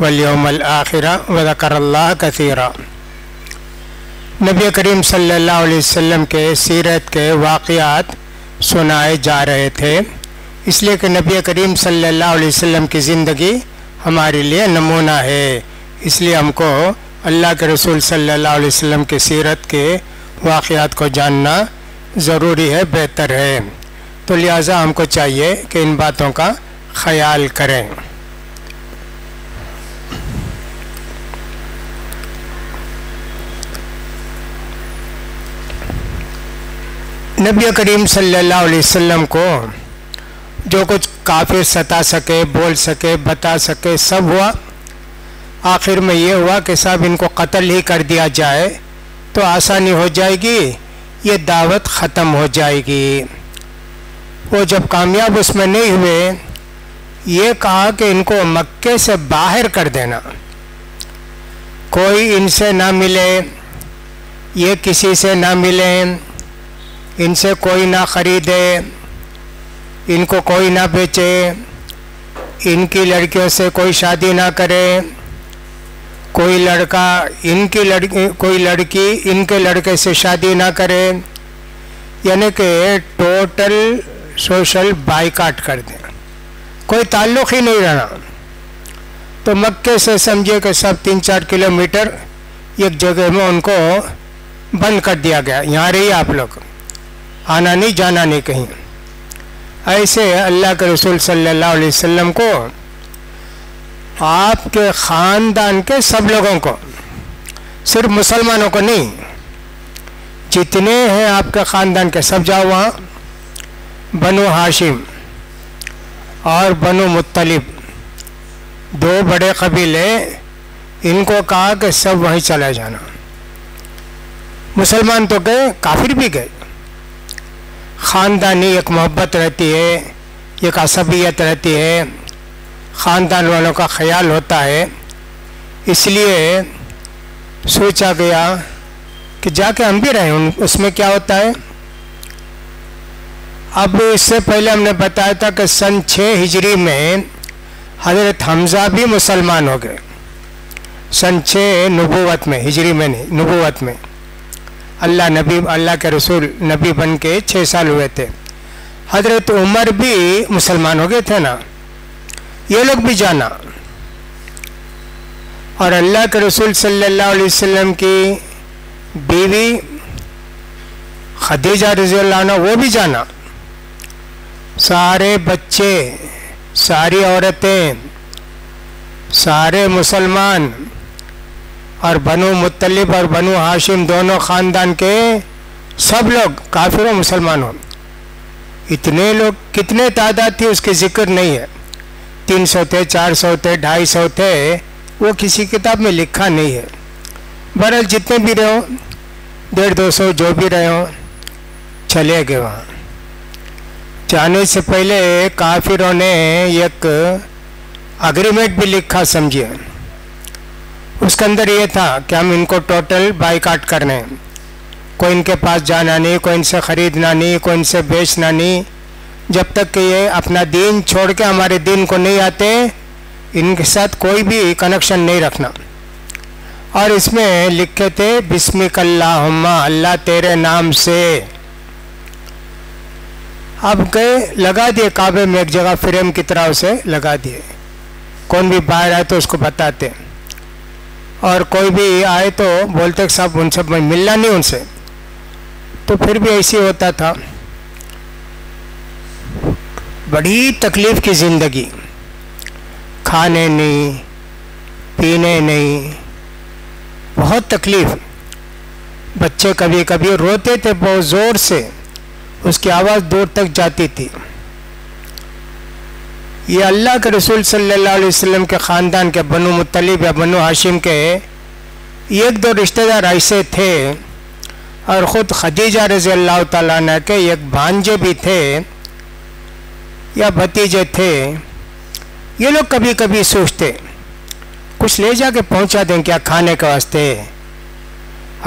वलयौमल आखिरा व ज़करल्लाह कसीरा नबी करीम सल्लल्लाहु अलैहि वसल्लम के सीरत के वाक़यात सुनाए जा रहे थे इसलिए कि नबी करीम सल्लल्लाहु अलैहि वसल्लम की ज़िंदगी हमारे लिए नमूना है इसलिए हमको अल्लाह के रसूल सल्लल्लाहु अलैहि वसल्लम की सीरत के वाक़यात को जानना ज़रूरी है बेहतर है तो लिहाजा हमको चाहिए कि इन बातों का ख्याल करें नबी करीम सल्लल्लाहु अलैहि वसल्लम को जो कुछ काफिर सता सके, बोल सके, बता सके, सब हुआ। आखिर में ये हुआ कि साहब इनको कत्ल ही कर दिया जाए तो आसानी हो जाएगी, ये दावत ख़त्म हो जाएगी। वो जब कामयाब उसमें नहीं हुए, ये कहा कि इनको मक्के से बाहर कर देना। कोई इनसे ना मिले, ये किसी से ना मिले इनसे कोई ना ख़रीदे, इनको कोई ना बेचे, इनकी लड़कियों से कोई शादी ना करे, कोई लड़का इनकी लड़की, कोई लड़की इनके लड़के से शादी ना करे, यानी कि टोटल सोशल बाइकाट कर दें। कोई ताल्लुक़ ही नहीं रहना तो मक्के से समझिए कि सब तीन चार किलोमीटर एक जगह में उनको बंद कर दिया गया। यहाँ रहिए आप लोग। आना नहीं, जाना नहीं कहीं। ऐसे अल्लाह के रसूल सल्लल्लाहु अलैहि वसल्लम को, आपके ख़ानदान के सब लोगों को, सिर्फ़ मुसलमानों को नहीं, जितने हैं आपके ख़ानदान के सब जाओ वहाँ, बनो हाशिम और बनो मुत्तलिब, दो बड़े कबीले, इनको कहा कि सब वहीं चला जाना। मुसलमान तो गए, काफिर भी गए। ख़ानदानी एक मोहब्बत रहती है, एक असबियत रहती है। ख़ानदान वालों का ख्याल होता है। इसलिए सोचा गया कि जाके हम भी रहें, उन, उसमें क्या होता है? अब इससे पहले हमने बताया था कि सन छः हिजरी में हज़रत हमज़ा भी मुसलमान हो गए। सन छः नबूवत में, हिजरी में नहीं, नबूवत में। अल्लाह नबी, अल्लाह के रसूल नबी बन के छः साल हुए थे। हज़रत उमर भी मुसलमान हो गए थे ना? ये लोग भी जाना। और अल्लाह के रसूल सल्लल्लाहु अलैहि वसल्लम की बीवी खदीजा रज़ी अल्लाह वो भी जाना। सारे बच्चे, सारी औरतें, सारे मुसलमान और बनु मुत्तलिब और बनु हाशिम दोनों ख़ानदान के सब लोग काफिर मुसलमानों इतने लोग, कितने तादाद थी उसकी ज़िक्र नहीं है। तीन सौ थे, चार सौ थे, ढाई सौ थे, वो किसी किताब में लिखा नहीं है। बहरहाल जितने भी रहे हो, डेढ़ दो सौ जो भी रहे हो, चले गए वहाँ। जाने से पहले काफिरों ने एक अग्रीमेंट भी लिखा, समझिए। उसके अंदर ये था कि हम इनको टोटल बाइकाट करने। हैं कोई इनके पास जाना नहीं, कोई इनसे ख़रीदना नहीं, कोई इनसे बेचना नहीं। जब तक कि ये अपना दीन छोड़ के हमारे दीन को नहीं आते, इनके साथ कोई भी कनेक्शन नहीं रखना। और इसमें लिखे थे, बिस्मिकल्लाहुम्मा, अल्लाह तेरे नाम से। अब गए, लगा दिए काबे में एक जगह फ्रेम की तरह उसे लगा दिए। कौन भी बाहर आए तो उसको बताते। और कोई भी आए तो बोलते साहब, उनसे मिलना नहीं उनसे। तो फिर भी ऐसे होता था। बड़ी तकलीफ़ की ज़िंदगी। खाने नहीं, पीने नहीं, बहुत तकलीफ़। बच्चे कभी कभी रोते थे बहुत ज़ोर से, उसकी आवाज़ दूर तक जाती थी। ये अल्लाह के रसूल सल्लल्लाहु अलैहि वसल्लम के ख़ानदान के, बनु मुतलिब या बनु हाशिम के एक दो रिश्तेदार ऐसे थे और ख़ुद खदीजा रज़ी अल्लाह तला के एक भांजे भी थे या भतीजे थे। ये लोग कभी कभी सोचते, कुछ ले जाके पहुँचा दें क्या खाने के वास्ते?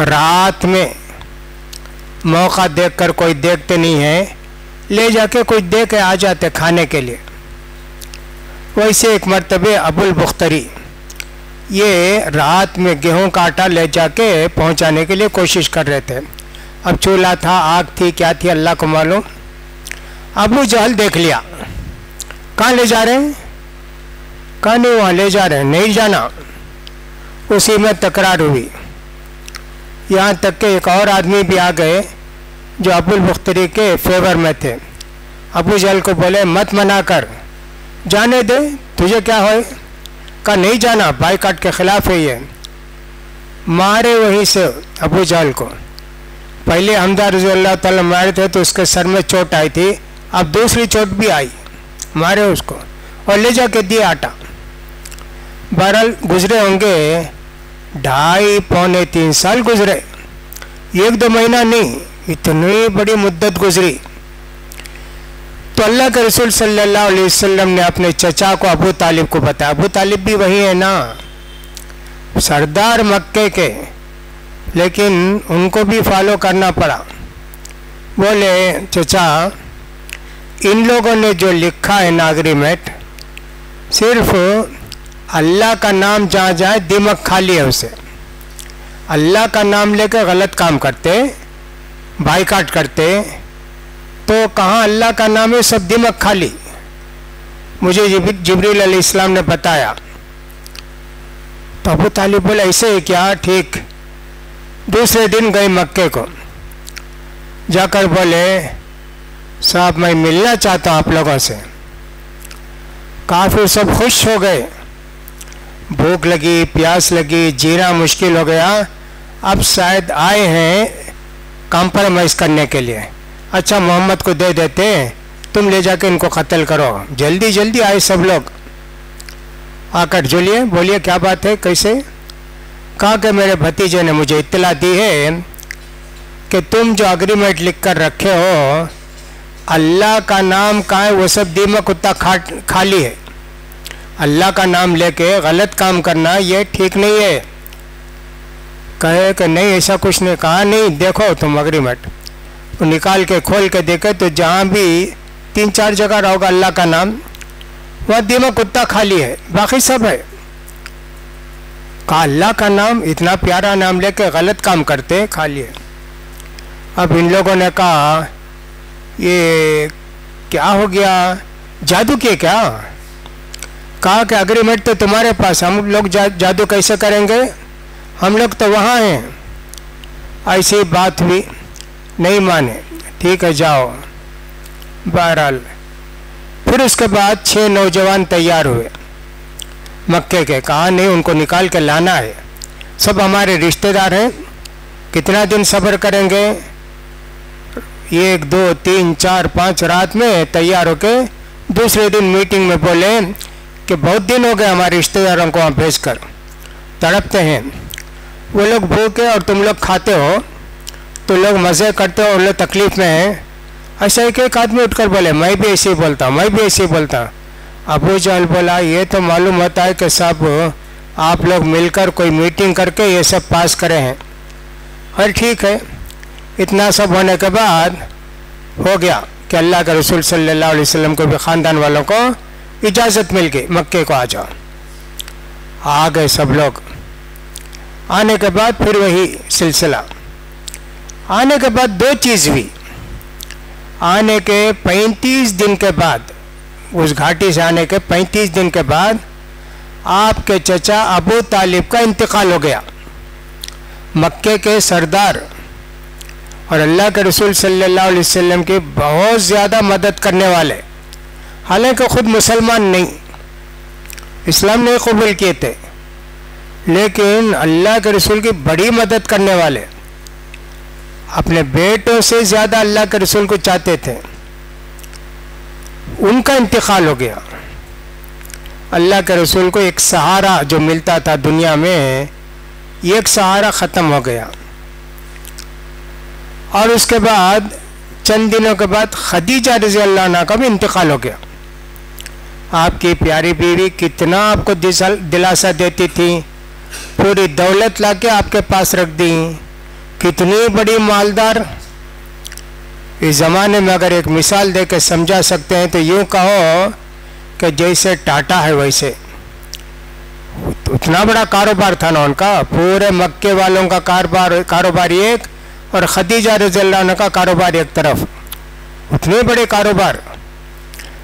रात में मौका देखकर कोई देखते नहीं है, ले जाके कोई दे के आ जाते खाने के लिए। वैसे एक मरतबे अबुल बुख्तरी। ये रात में गेहूँ का आटा ले जाके पहुँचाने के लिए कोशिश कर रहे थे। अब चूल्हा था, आग थी, क्या थी, अल्लाह को मालूम। अबू जहल देख लिया। कहाँ ले जा रहे हैं? कहाँ नहीं, वहाँ ले जा रहे हैं, नहीं जाना। उसी में तकरार हुई। यहाँ तक के एक और आदमी भी आ गए, जो अबुल मुख्तरी के फेवर में थे। अबू जहल को बोले, मत मना कर। जाने दे, तुझे क्या हो का नहीं जाना बाईकाट के खिलाफ है ये। मारे वहीं से अबू जाल को। पहले हमदा रज़ी अल्लाह मारे थे तो उसके सर में चोट आई थी। अब दूसरी चोट भी आई। मारे उसको। और ले जाके दिए आटा। बहरहाल, गुजरे होंगे ढाई पौने तीन साल गुजरे। एक दो महीना नहीं, इतनी बड़ी मुद्दत गुजरी। तो अल्लाह के रसूल सल्लल्लाहु अलैहि वसल्लम ने अपने चचा को अबू तालिब को बताया। अबू तालिब भी वही है ना? सरदार मक्के के। लेकिन उनको भी फॉलो करना पड़ा। बोले, चचा, इन लोगों ने जो लिखा है नागरिमेट सिर्फ़ अल्लाह का नाम जहाँ जाए दिमक खाली है उसे। अल्लाह का नाम लेकर गलत काम करते बाइकाट करते तो कहाँ अल्लाह का नाम है, सब दिमक खाली। मुझे जबरील इस्लाम ने बताया। तो अबू तालिब बोले, ऐसे है क्या? ठीक। दूसरे दिन गए मक्के को। जाकर बोले, साहब, मैं मिलना चाहता हूँ आप लोगों से। काफ़ी सब खुश हो गए। भूख लगी, प्यास लगी, जीना मुश्किल हो गया। अब शायद आए हैं कॉम्प्रोमाइज़ करने के लिए। अच्छा मोहम्मद को दे देते तुम ले जाके इनको कत्ल करो। जल्दी जल्दी आए सब लोग। आकर जुलिए, बोलिए, क्या बात है, कैसे? कहा कि मेरे भतीजे ने मुझे इतला दी है कि तुम जो अग्रीमेंट लिख कर रखे हो, अल्लाह का नाम कहाँ है, वो सब दीमक कुत्ता खा खाली है। अल्लाह का नाम लेके गलत काम करना, ये ठीक नहीं है। कहे कि नहीं, ऐसा कुछ नहीं, कहा नहीं, देखो तुम अग्रीमेंट। निकाल के खोल के देखे तो जहाँ भी तीन चार जगह रहोगा अल्लाह का नाम वह दीमक कुत्ता खाली है बाकी सब है। कहा अल्लाह का नाम इतना प्यारा नाम लेके गलत काम करते खाली है। अब इन लोगों ने कहा ये क्या हो गया? जादू किए क्या? कहा कि अग्रीमेंट तो तुम्हारे पास हम लोग जा, जादू कैसे करेंगे? हम लोग तो वहाँ हैं। ऐसी बात हुई। नहीं माने। ठीक है, जाओ। बहरहाल। फिर उसके बाद छह नौजवान तैयार हुए। मक्के के कहा, नहीं, उनको निकाल के लाना है। सब हमारे रिश्तेदार हैं। कितना दिन सब्र करेंगे? एक, दो, तीन, चार, पाँच रात में तैयार होके दूसरे दिन मीटिंग में बोले कि बहुत दिन हो गए हमारे रिश्तेदारों को वहाँ भेज कर तड़पते हैं। वो लोग भूखे और तुम लोग खाते हो। तो लोग मज़े करते हो और लोग तकलीफ़ में हैं। ऐसा एक एक आदमी उठकर बोले, मैं भी ऐसे ही बोलता, मैं भी ऐसे ही बोलता। अबू जहल बोला, ये तो मालूम होता है कि सब आप लोग मिलकर कोई मीटिंग करके ये सब पास करे हैं। और ठीक है, इतना सब होने के बाद हो गया कि अल्लाह के रसूल सल्लल्लाहु अलैहि वसल्लम को भी ख़ानदान वालों को इजाज़त मिल गई, मक्के को आ जाओ। आ गए सब लोग। आने के बाद फिर वही सिलसिला। आने के बाद दो चीज़ हुई। आने के 35 दिन के बाद, उस घाटी से आने के 35 दिन के बाद आपके चचा अबू तालिब का इंतकाल हो गया। मक्के के सरदार और अल्लाह के रसूल सल्लल्लाहु अलैहि वसल्लम की बहुत ज़्यादा मदद करने वाले, हालाँकि खुद मुसलमान नहीं, इस्लाम नहीं कबूल किए थे, लेकिन अल्लाह के रसूल की बड़ी मदद करने वाले अपने बेटों से ज़्यादा अल्लाह के रसूल को चाहते थे। उनका इंतकाल हो गया। अल्लाह के रसूल को एक सहारा जो मिलता था दुनिया में एक सहारा ख़त्म हो गया। और उसके बाद, चंद दिनों के बाद खदीजा रज़ी अल्लाह का भी इंतकाल हो गया। आपकी प्यारी बीवी कितना आपको दिलासा देती थी, पूरी दौलत लाके आपके पास रख दी। कितनी बड़ी मालदार? इस ज़माने में अगर एक मिसाल दे के समझा सकते हैं तो यूँ कहो कि जैसे टाटा है वैसे। उतना बड़ा कारोबार था ना उनका। पूरे मक्के वालों का कारोबार कारोबार एक, और खदीजा रजील्ला का कारोबार एक तरफ़। उतने बड़े कारोबार।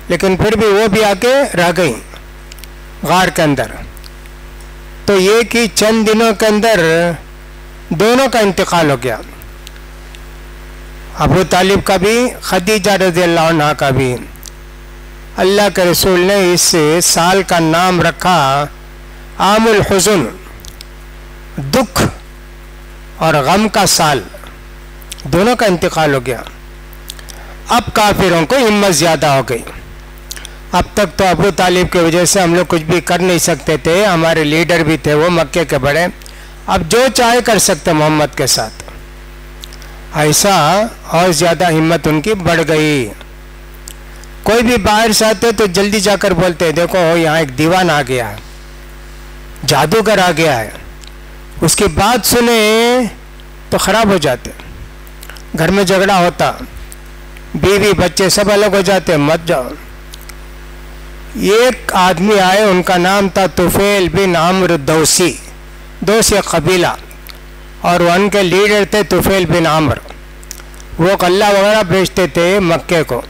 लेकिन फिर भी वो भी आके रह गई गार के अंदर। तो ये कि चंद दिनों के अंदर दोनों का इंतकाल हो गया। अबू तालिब का भी, खदीजा रज़ी अल्लाह का भी। अल्लाह के रसूल ने इस साल का नाम रखा, आमुल हुजन, दुख और गम का साल। दोनों का इंतकाल हो गया। अब काफिरों को हिम्मत ज़्यादा हो गई। अब तक तो अबू तालिब की वजह से हम लोग कुछ भी कर नहीं सकते थे, हमारे लीडर भी थे वो मक्के के बड़े। अब जो चाहे कर सकते मोहम्मद के साथ। ऐसा और ज़्यादा हिम्मत उनकी बढ़ गई। कोई भी बाहर से आते तो जल्दी जाकर बोलते देखो, यहाँ एक दीवान आ गया जादूगर आ गया है। उसकी बात सुने तो ख़राब हो जाते। घर में झगड़ा होता। बीवी, बच्चे सब अलग हो जाते, मत जाओ। एक आदमी आए, उनका नाम था तुफेल बिन अमर दोसी। दोसी कबीला, और वन के लीडर थे तुफेल बिन आमर। वो कल्ला वगैरह बेचते थे मक्के को।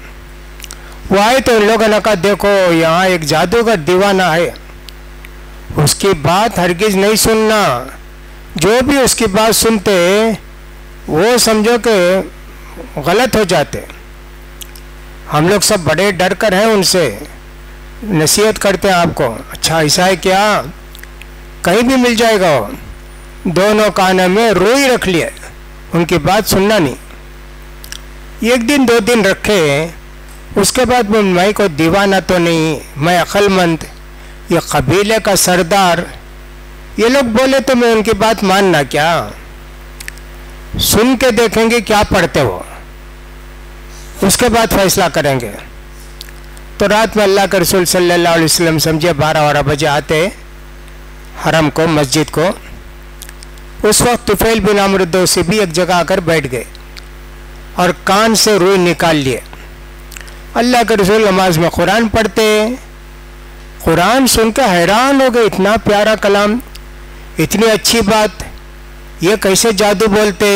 वो आए तो उन लोगों ने कहा, देखो, यहाँ एक जादूगर दीवाना है। उसकी बात हरगिज नहीं सुनना। जो भी उसकी बात सुनते, वो समझो कि गलत हो जाते। हम लोग सब बड़े डर कर हैं उनसे। नसीहत करते हैं आपको। अच्छा ऐसा है क्या? कहीं भी मिल जाएगा। वो दोनों कानों में रोई रख लिए। उनकी बात सुनना नहीं। एक दिन, दो दिन रखे। उसके बाद मैं को दीवाना तो नहीं। मैं अक्लमंद, ये कबीले का सरदार। ये लोग बोले तो मैं उनकी बात मानना क्या? सुन के देखेंगे क्या पढ़ते हो उसके बाद फैसला करेंगे। तो रात में अल्लाह के रसूल सल्लल्लाहु अलैहि वसल्लम समझे बारह बारह बजे आते। हरम को, मस्जिद को, उस वक्त तुफेल बिन अमरुद्दो से भी एक जगह आकर बैठ गए और कान से रूई निकाल लिए। अल्लाह के रसूल नमाज़ में कुरान पढ़ते, कुरान सुनकर हैरान हो गए, इतना प्यारा कलाम, इतनी अच्छी बात, ये कैसे जादू बोलते?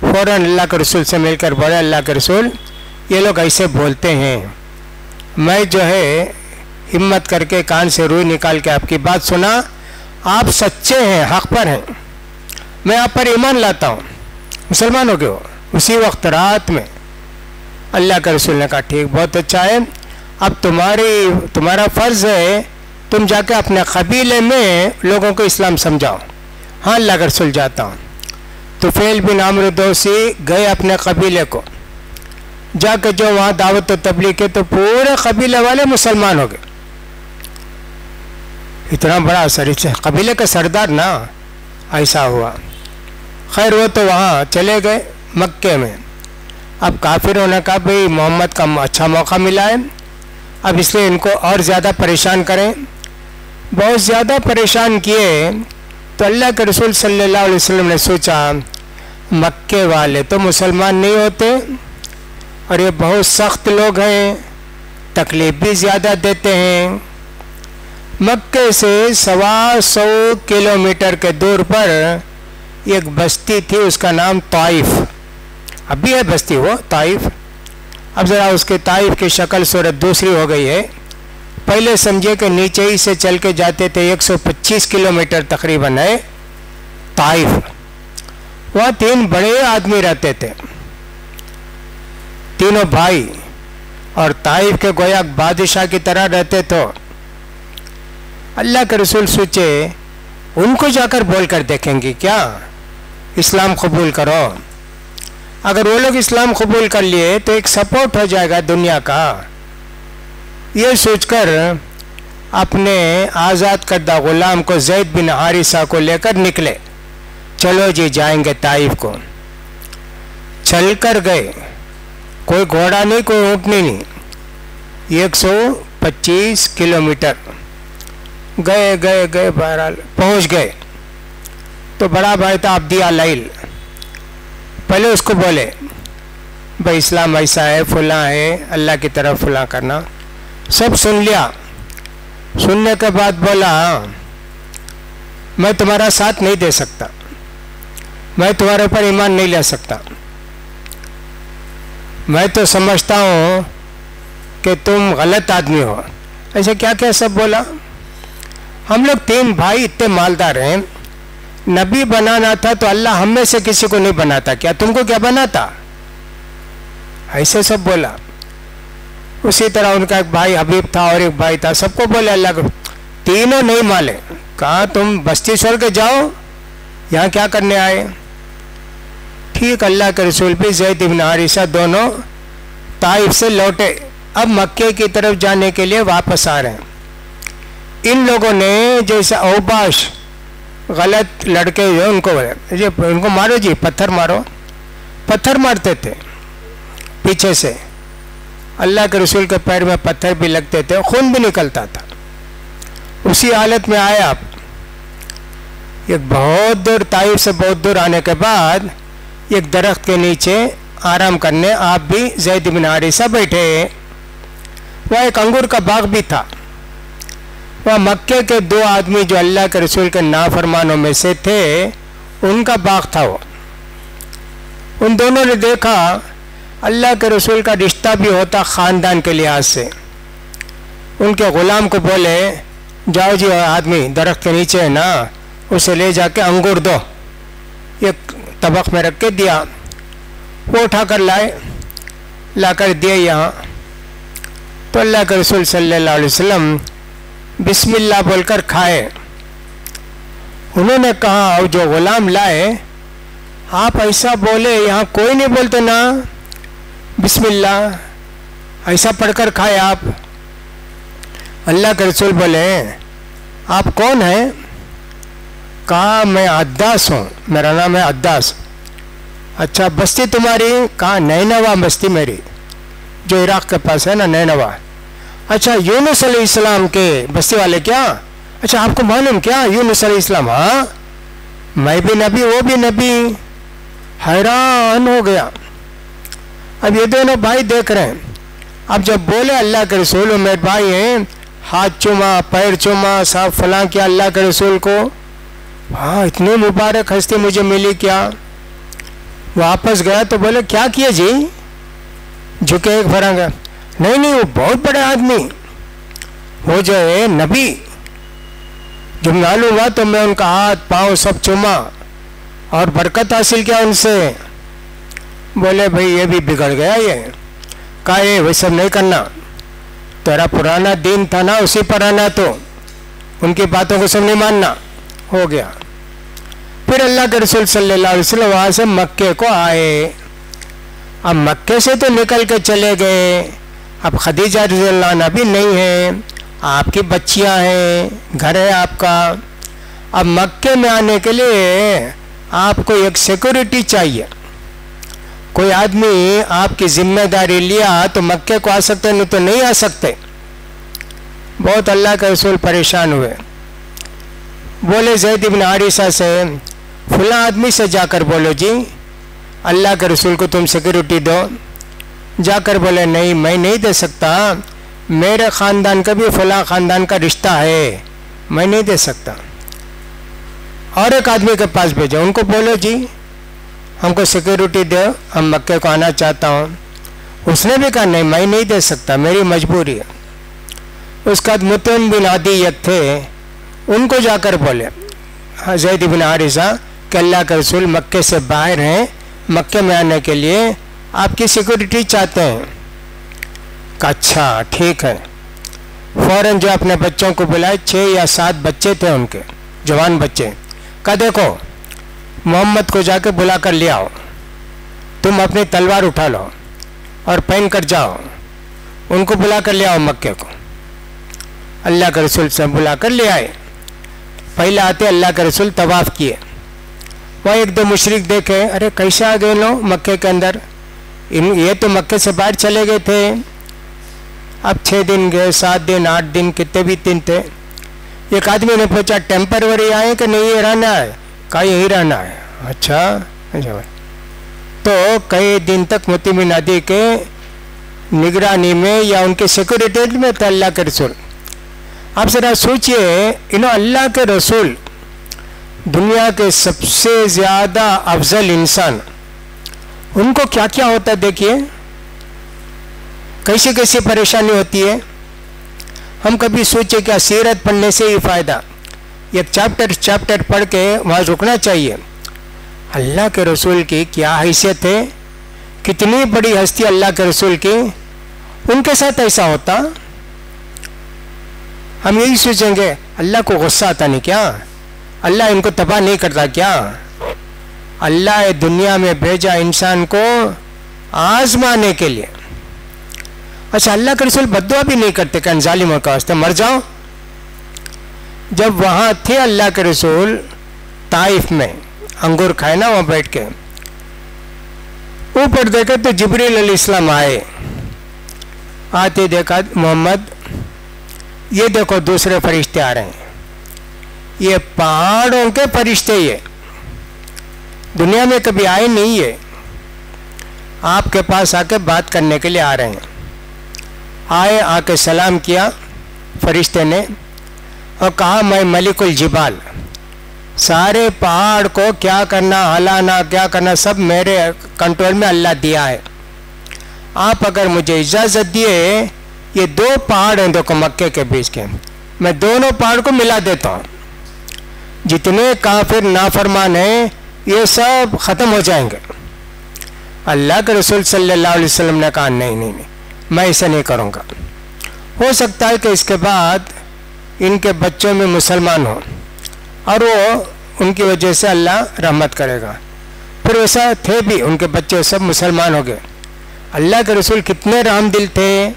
फ़ौरन अल्लाह के रसूल से मिलकर बोले, अल्लाह के रसूल, ये लोग ऐसे बोलते हैं, मैं जो है हिम्मत करके कान से रूई निकाल के आपकी बात सुना। आप सच्चे हैं, हक पर हैं। मैं आप पर ईमान लाता हूँ। मुसलमान हो गए हो, उसी वक्त रात में। अल्लाह के रसूल ने कहा, ठीक, बहुत अच्छा है। अब तुम्हारी, तुम्हारा फ़र्ज़ है, तुम जाके अपने कबीले में लोगों को इस्लाम समझाओ। हाँ अल्लाह का रसूल, जाता हूँ। तो फेल बिन आमरदोसी गए अपने कबीले को। जाकर जो वहाँ दावत तबलीग के तो पूरे कबीले वाले मुसलमान हो गए। इतना बड़ा असर कबीले का सरदार ना, ऐसा हुआ। खैर, वो तो वहाँ चले गए मक्के में। अब काफिरों ने कहा भाई मोहम्मद का अच्छा मौका मिला है। अब इसलिए इनको और ज़्यादा परेशान करें। बहुत ज़्यादा परेशान किए तो अल्लाह के रसूल सल्लल्लाहु अलैहि वसल्लम ने सोचा, मक्के वाले तो मुसलमान नहीं होते और ये बहुत सख्त लोग हैं, तकलीफ़ भी ज़्यादा देते हैं। मक्के से सवा सौ किलोमीटर के दूर पर एक बस्ती थी, उसका नाम ताइफ। अभी है बस्ती वो, ताइफ। अब ज़रा उसके ताइफ की शक्ल सूरत दूसरी हो गई है। पहले समझे कि नीचे ही से चल के जाते थे 125 किलोमीटर तकरीबन है ताइफ। वहाँ तीन बड़े आदमी रहते थे। तीनों भाई और ताइफ के गोया बादशाह की तरह रहते तो अल्लाह के रसूल सोचे, उनको जाकर बोल कर देखेंगे, क्या? इस्लाम कबूल करो। अगर वो लोग इस्लाम कबूल कर लिए तो एक सपोर्ट हो जाएगा दुनिया का। ये सोचकर अपने आज़ाद करदा गुलाम को, जैद बिन हारिसा को लेकर निकले। चलो जी, जाएँगे ताइफ को। चल कर गए। कोई घोड़ा नहीं, कोई ऊँटनी नहीं। 125 किलोमीटर। गए गए गए बहरहाल, पहुँच गए। तो बड़ा भाई था अब्दिया लाइल पहले उसको बोले, भाई इस्लाम ऐसा है, फुला है, अल्लाह की तरफ़ फुला करना। सब सुन लिया। सुनने के बाद बोला मैं तुम्हारा साथ नहीं दे सकता। मैं तुम्हारे ऊपर ईमान नहीं ले सकता। मैं तो समझता हूँ कि तुम गलत आदमी हो। ऐसे क्या क्या सब बोला। हम लोग तीन भाई इतने मालदार हैं। नबी बनाना था तो अल्लाह हम में से किसी को नहीं बनाता। क्या तुमको क्या बनाता? ऐसे सब बोला। उसी तरह उनका एक भाई हबीब था और एक भाई था। सबको बोले अल्लाह तीनों नहीं माले। कहा, तुम बस्ती छोड़ के जाओ, यहाँ क्या करने आए? ठीक, अल्लाह के रसूल भी जैद इबन हारिसा दोनों ताइफ से लौटे। अब मक्के की तरफ़ जाने के लिए वापस आ रहे हैं। इन लोगों ने जैसे औबाश गलत लड़के जो उनको जी उनको मारो जी, पत्थर मारो। पत्थर मारते थे पीछे से। अल्लाह के रसूल के पैर में पत्थर भी लगते थे, खून भी निकलता था। उसी हालत में आए आप। एक बहुत दूर ताइफ से बहुत दूर आने के बाद एक दरख्त के नीचे आराम करने आप भी जैद बिन हारिसा बैठे। वह एक अंगूर का बाग भी था। वह मक्के के दो आदमी जो अल्लाह के रसूल के नाफरमानों में से थे, उनका बाग था वो। उन दोनों ने देखा, अल्लाह के रसूल का रिश्ता भी होता ख़ानदान के लिहाज से। उनके ग़ुलाम को बोले, जाओ जी आदमी, दरख्त के नीचे है ना, उसे ले जाके अंगूर दो। एक तबक में रख के दिया। वो उठा कर लाए ला कर दिए यहाँ। तो अल्लाह के रसूल सल्लल्लाहु अलैहि वसल्लम बिस्मिल्लाह बोलकर खाए। उन्होंने कहा और जो गुलाम लाए, आप ऐसा बोले, यहाँ कोई नहीं बोलते ना। बिस्मिल्लाह, ऐसा पढ़कर खाए आप। अल्लाह के रसूल बोले, आप कौन हैं? कहा, मैं अद्दास हूँ, मेरा नाम है अद्दास। अच्छा बस्ती तुम्हारी, कहा, नैनवा बस्ती मेरी, जो इराक के पास है ना, नैनवा। अच्छा यूनुस इस्लाम के बस्ती वाले क्या? अच्छा आपको मालूम क्या यूनुस इस्लाम हाँ? मैं भी नबी, वो भी नबी। हैरान हो गया। अब ये दोनों भाई देख रहे हैं। अब जब बोले, अल्लाह के रसूल मेरे भाई हैं, हाथ चुमा, पैर चुमा साफ़ फला किया अल्लाह के रसूल को। हाँ इतनी मुबारक हस्ती मुझे मिली क्या? वापस गया तो बोले, क्या किए जी? झुके एक भरा गया नहीं नहीं, वो बहुत बड़े आदमी। वो जो है नबी। जब मालूम हुआ तो मैं उनका हाथ, पाँव सब चुमा और बरकत हासिल किया उनसे। बोले, भाई, ये भी बिगड़ गया ये। कहा ये वही सब नहीं करना। तेरा पुराना दिन था ना, उसी पर आना तो। उनकी बातों को सब नहीं मानना। हो गया। फिर अल्लाह के रसूल वसल्लम वहाँ से मक्के को आए। अब मक्के से तो निकल के चले गए। अब खदीजा रजील्ला भी नहीं है, आपकी बच्चियाँ हैं, घर है आपका। अब मक्के में आने के लिए आपको एक सिक्योरिटी चाहिए। कोई आदमी आपकी ज़िम्मेदारी लिया तो मक्के को आ सकते नहीं तो नहीं आ सकते। बहुत अल्लाह के रसूल परेशान हुए। बोले, जैद इबन आरिसा से, फुला आदमी से जाकर बोलो जी, अल्लाह के रसूल को तुम सिक्योरिटी दो। जाकर बोले, नहीं, मैं नहीं दे सकता। मेरे ख़ानदान का भी फला ख़ानदान का रिश्ता है। मैं नहीं दे सकता। और एक आदमी के पास भेजो। उनको बोलो, जी, हमको सिक्योरिटी दो। हम मक्के को आना चाहता हूँ। उसने भी कहा, नहीं, मैं नहीं दे सकता। मेरी मजबूरी है। उसके बाद मुतम बिन आदि थे। उनको जाकर बोले जैद बिन हारिसा, कि अल्लाह के रसूल मक्के से बाहर हैं। मक्के में आने के लिए आपकी सिक्योरिटी चाहते हैं। अच्छा ठीक है। फ़ौरन जो अपने बच्चों को बुलाए छः या सात बच्चे थे उनके, जवान बच्चे। का देखो, मोहम्मद को जाके बुला कर ले आओ। तुम अपनी तलवार उठा लो और पहन कर जाओ। उनको बुला कर ले आओ मक्के को। अल्लाह के रसूल से बुला कर ले आए। पहले आते अल्लाह के रसूल तवाफ़ किए। वह एक दो मुशरक देखे, अरे, कैसे आ गए लो मक्के के अंदर? इन ये तो मक्के से बाहर चले गए थे। अब छः दिन गए, सात दिन, आठ दिन, कितने भी दिन थे। एक आदमी ने पूछा टेम्परवरी आए कि नहीं? ये रहना है? कहा, यही रहना है। अच्छा अच्छा तो कई दिन तक मोतीमी नदी के निगरानी में या उनके सिक्योरिटी में थे अल्लाह के रसूल। आप जरा सोचिए इन्हों अल्लाह के रसूल दुनिया के सबसे ज़्यादा अफजल इंसान उनको क्या क्या होता है देखिए। कैसी कैसी परेशानी होती है। हम कभी सोचे क्या सीरत पढ़ने से ही फ़ायदा। एक चैप्टर चैप्टर पढ़ के वहाँ रुकना चाहिए। अल्लाह के रसूल की क्या हैसियत है। कितनी बड़ी हस्ती अल्लाह के रसूल की। उनके साथ ऐसा होता। हम यही सोचेंगे, अल्लाह को गुस्सा आता नहीं क्या? अल्लाह इनको तबाह नहीं करता क्या? अल्लाह दुनिया में भेजा इंसान को आजमाने के लिए। अच्छा अल्लाह के रसूल बदुआ भी नहीं करते, कहीं जालिमों का वास्ते मर जाओ। जब वहाँ थे अल्लाह के रसूल ताइफ में, अंगूर खाए ना वहाँ बैठ के। ऊपर देखे तो जबरील इस्लाम आए। आते देखा मोहम्मद, ये देखो दूसरे फरिश्ते आ रहे हैं। ये पहाड़ों के फरिश्ते ये। दुनिया में कभी आए नहीं है। आपके पास आके बात करने के लिए आ रहे हैं। आए, आके सलाम किया, फरिश्ते ने, और कहा, मैं मलिकुल जिबाल। सारे पहाड़ को क्या करना, हलाना, क्या करना, सब मेरे कंट्रोल में अल्लाह दिया है। आप अगर मुझे इजाज़त दिए, ये दो पहाड़ हैं देखो मक्के के बीच के। मैं दोनों पहाड़ को मिला देता हूँ। जितने काफिर नाफरमान हैं ये सब ख़त्म हो जाएँगे। अल्लाह के रसूल सल्लल्लाहु अलैहि वसल्लम ने कहा, नहीं नहीं नहीं, मैं ऐसा नहीं करूँगा। हो सकता है कि इसके बाद इनके बच्चों में मुसलमान हो और वो उनकी वजह से अल्लाह रहमत करेगा। फिर वैसा थे भी, उनके बच्चे सब मुसलमान हो गए। अल्लाह के रसूल कितने राम दिल थे,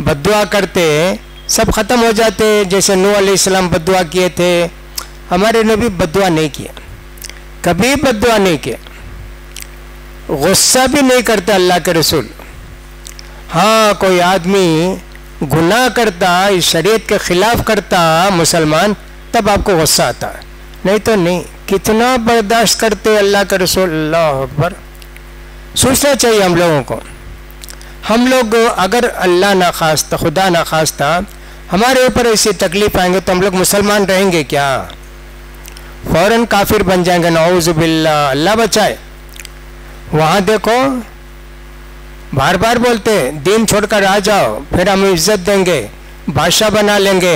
बदुआ करते, सब ख़त्म हो जाते। जैसे नू अलैहिस्सलाम बदुआ किए थे, हमारे नबी बदुआ नहीं किया कभी बदवा नहीं किया। गुस्सा भी नहीं करते अल्लाह के रसूल। हाँ कोई आदमी गुनाह करता, इस शरीयत के खिलाफ करता, मुसलमान, तब आपको गुस्सा आता नहीं तो नहीं, कितना बर्दाश्त करते अल्लाह के रसूल, अल्लाह अकबर। सोचना चाहिए हम लोगों को। हम लोग अगर अल्लाह ना खास्ता खुदा ना खास्ता हमारे ऊपर ऐसी तकलीफ़ आएँगे तो हम लोग मुसलमान रहेंगे क्या? फ़ौरन काफिर बन जाएँगे नौजुबिल्ला अल्लाह बचाए। वहाँ देखो, बार बार बोलते दीन छोड़कर आ जाओ, फिर हम इज़्ज़त देंगे, बादशाह बना लेंगे,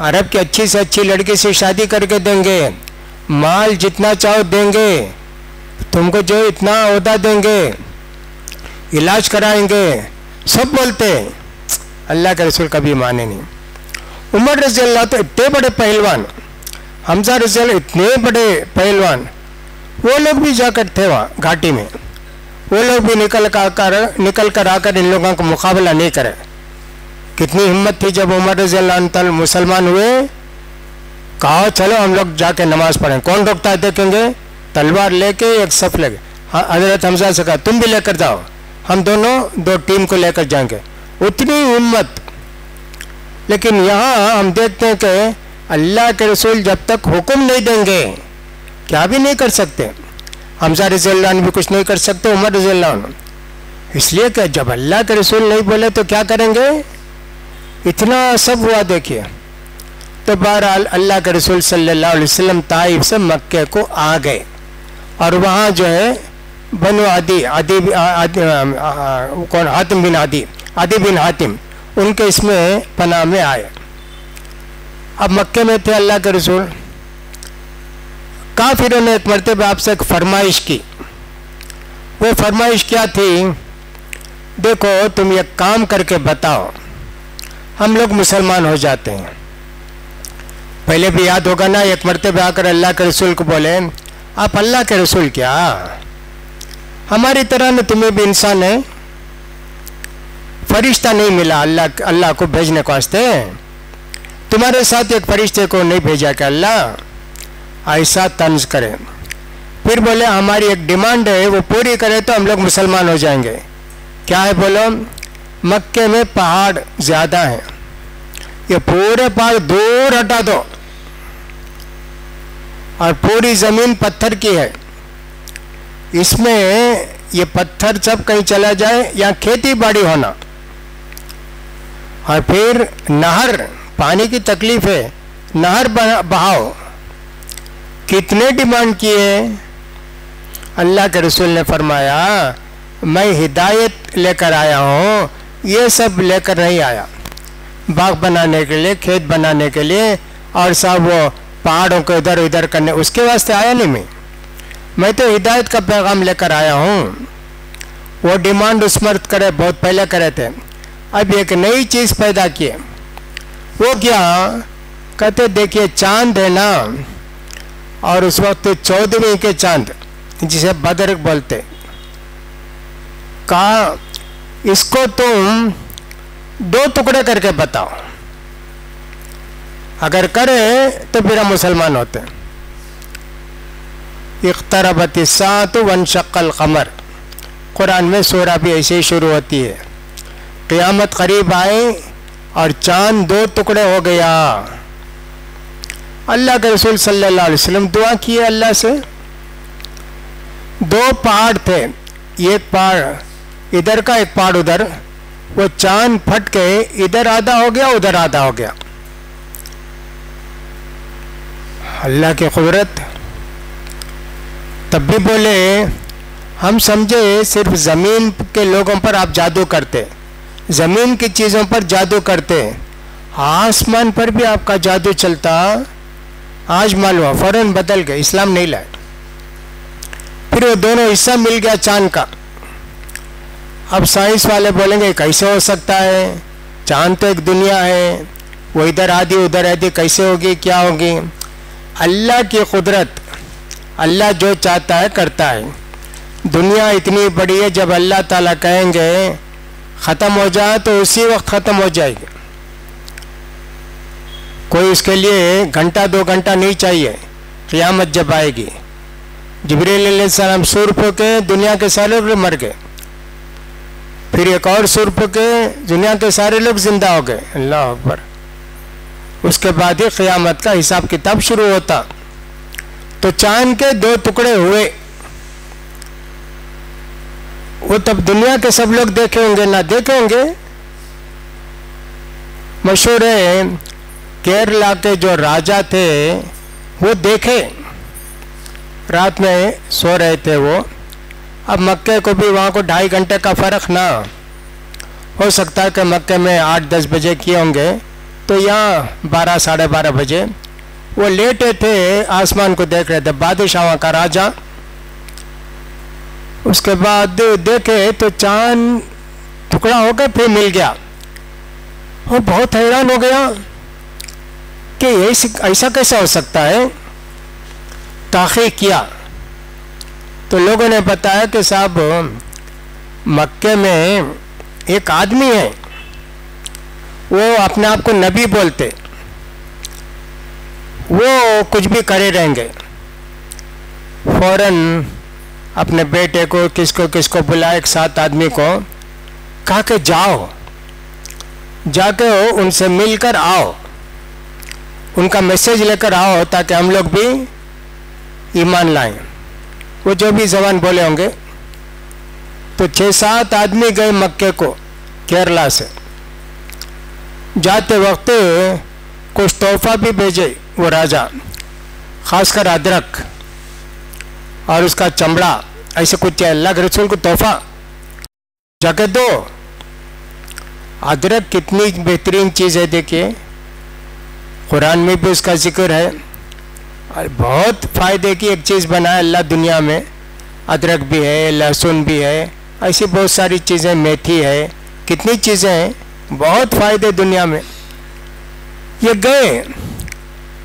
अरब की अच्छी से अच्छी लड़की से शादी करके देंगे, माल जितना चाहो देंगे, तुमको जो इतना अहदा देंगे, इलाज कराएँगे। सब बोलते अल्लाह के रसूल कभी माने नहीं। उमर रज़ी अल्लाह तो इतने बड़े पहलवान हमजा रज़ी इतने बड़े पहलवान, वो लोग भी जाकर थे वहाँ, घाटी में। वो लोग भी निकल कर आकर निकल कर आकर इन लोगों का मुकाबला नहीं करे। कितनी हिम्मत थी जब उमर रज़ी मुसलमान हुए। कहा, चलो हम लोग जाके नमाज़ पढ़ें। कौन रोकता है, देखेंगे? तलवार लेके एक सफ हाँ हज़रत हमजा से कहा, तुम भी लेकर जाओ। हम दोनों दो टीम को लेकर जाएँगे। उतनी हिम्मत। लेकिन यहाँ हम देखते हैं कि अल्लाह के रसूल जब तक हुक्म नहीं देंगे क्या भी नहीं कर सकते। हमजा रज़ी भी कुछ नहीं कर सकते उमर रज़ी इसलिए कि जब अल्लाह के रसूल नहीं बोले तो क्या करेंगे? इतना सब हुआ देखिए। तो बहरहाल अल्लाह के रसूल सल्लल्लाहु अलैहि वसल्लम ताइफ से मक्के को आ गए। और वहाँ जो है बनो आदि, आदि कौन? हातिम बिन आदि आदि बिन हातिम उनके इसमें पनाह में आए। अब मक्के में थे अल्लाह के रसूल। काफिरों ने एक मरतबा आपसे एक फरमाइश की। वो फरमाइश क्या थी? देखो, तुम ये काम करके बताओ, हम लोग मुसलमान हो जाते हैं। पहले भी याद होगा ना, एक मरतबे आकर अल्लाह के रसूल को बोले, आप अल्लाह के रसूल क्या? हमारी तरह न तुम्हें भी इंसान है? फरिश्ता नहीं मिला अल्लाह अल्लाह को भेजने को वास्ते? तुम्हारे साथ एक फरिश्ते को नहीं भेजा कि अल्लाह, ऐसा तंज करे। फिर बोले, हमारी एक डिमांड है, वो पूरी करे तो हम लोग मुसलमान हो जाएँगे। क्या है बोलो? मक्के में पहाड़ ज़्यादा हैं। ये पूरे पहाड़ दूर हटा दो। और पूरी ज़मीन पत्थर की है। इसमें ये पत्थर सब कहीं चला जाए, या खेती बाड़ी होना। और फिर नहर। पानी की तकलीफ़ है। नहर बहाओ। कितने डिमांड किए अल्लाह के रसूल ने फरमाया, मैं हिदायत लेकर आया हूँ, ये सब लेकर नहीं आया। बाग बनाने के लिए, खेत बनाने के लिए, और सब वो पहाड़ों को इधर उधर करने, उसके वास्ते आया नहीं मैं। मैं तो हिदायत का पैगाम लेकर आया हूँ। वो डिमांड उस मर्द करे, बहुत पहले करे थे। अब एक नई चीज़ पैदा किए। वो क्या? कहते, देखिए, चाँद है ना, और उस वक्त चौदहवीं के चाँद, जिसे बदर बोलते कहा, इसको तुम दो टुकड़े करके बताओ। अगर करे तो फिर हम मुसलमान होते इख्तरबत सात वन शक्ल कमर। कुरान में सूरा भी ऐसे ही शुरू होती है। क़ियामत करीब आए और चाँद दो टुकड़े हो गया। अल्लाह के रसूल सल्लल्लाहु अलैहि वसल्लम दुआ किए अल्लाह से। दो पहाड़ थे, एक पहाड़ इधर का, एक पहाड़ उधर। वो चाँद फट के इधर आधा हो गया, उधर आधा हो गया। अल्लाह की कुदरत। तब भी बोले, हम समझे सिर्फ़ ज़मीन के लोगों पर आप जादू करते। ज़मीन की चीज़ों पर जादू करते हैं। आसमान पर भी आपका जादू चलता। आज मालूम फ़ौरन बदल गए इस्लाम नहीं लाए फिर वो दोनों हिस्सा मिल गया चाँद का। अब साइंस वाले बोलेंगे, कैसे हो सकता है? चाँद तो एक दुनिया है। वो इधर आधी, उधर आधी, कैसे होगी, क्या होगी? अल्लाह की कुदरत, अल्लाह जो चाहता है, करता है। दुनिया इतनी बड़ी है, जब अल्लाह ताला कहेंगे ख़त्म हो जाए तो उसी वक्त ख़त्म हो जाएगी। कोई उसके लिए घंटा, दो घंटा नहीं चाहिए। क़ियामत जब आएगी। जबरील सुर के दुनिया के सारे लोग मर गए। फिर एक और सुर के दुनिया के सारे लोग ज़िंदा हो गए। अल्लाह अकबर। उसके बाद ही क़ियामत का हिसाब किताब शुरू होता। तो चाँद के दो टुकड़े हुए। वो तब दुनिया के सब लोग देखे होंगे, ना देखे होंगे। मशहूर है, केरला के जो राजा थे, वो देखे। रात में सो रहे थे वो। अब मक्के को भी वहाँ को ढाई घंटे का फ़र्क ना। हो सकता है कि मक्के में आठ, दस बजे किए होंगे। तो यहाँ बारह, साढ़े बारह बजे। वो लेटे थे, आसमान को देख रहे थे। बादशाह का राजा। उसके बाद देखे तो चाँद टुकड़ा होकर फिर मिल गया। वो बहुत हैरान हो गया कि ऐसा कैसा हो सकता है? ताक़ीक किया। तो लोगों ने बताया कि साहब, मक्के में एक आदमी है, वो अपने आप को नबी बोलते। वो कुछ भी करे रहेंगे। फ़ौरन अपने बेटे को, किसको किसको बुलाए एक सात आदमी को, कहा के जाओ। जाके हो उनसे मिलकर आओ। उनका मैसेज लेकर आओ ताकि हम लोग भी ईमान लाएँ। वो जो भी जबान बोले होंगे। तो छः सात आदमी गए मक्के को, केरला से। जाते वक्त कुछ तोहफा भी भेजे वो राजा, खासकर अदरक। और उसका चमड़ा, ऐसे कुछ अल्लाह के रसूल को तोहफा। जाके दो अदरक कितनी बेहतरीन चीज़ है, देखिए। कुरान में भी उसका ज़िक्र है। और बहुत फ़ायदे की एक चीज़ बनाए अल्लाह दुनिया में। अदरक भी है, लहसुन भी है, ऐसी बहुत सारी चीज़ें, मेथी है। कितनी चीज़ें हैं, बहुत फ़ायदे दुनिया में। ये गए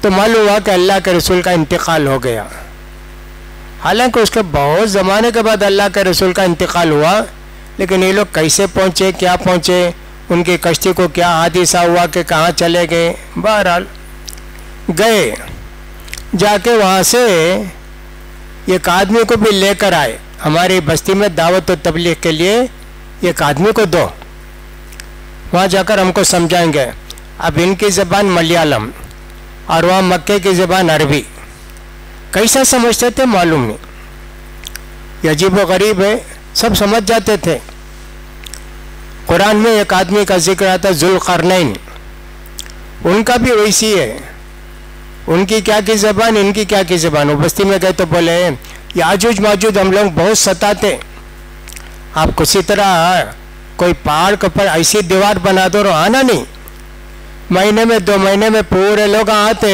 तो मालूम हुआ कि अल्लाह के रसूल का इंतकाल हो गया। हालाँकि उसके बहुत ज़माने के बाद अल्लाह के रसूल का इंतकाल हुआ, लेकिन ये लोग कैसे पहुँचे, क्या पहुँचे, उनकी कश्ती को क्या हादिसा हुआ कि कहाँ चले गए? बहरहाल, गए। जाके वहाँ से एक आदमी को भी लेकर आए। हमारी बस्ती में दावत और तबलीग के लिए एक आदमी को दो। वहाँ जाकर हमको समझाएँगे। अब इनकी ज़बान मलयालम और वहाँ मक्के की ज़बान अरबी। कैसा समझते थे मालूम नहीं। अजीब व गरीब है, सब समझ जाते थे। कुरान में एक आदमी का ज़िक्र आता जुल्करनैन। उनका भी वैसी है। उनकी क्या की ज़बान, इनकी क्या की ज़बान। बस्ती में गए तो बोले याजूज माजूज हम लोग बहुत सताते आप किसी तरह कोई पहाड़ के ऊपर ऐसी दीवार बना दो आना नहीं। महीने में, दो महीने में पूरे लोग आते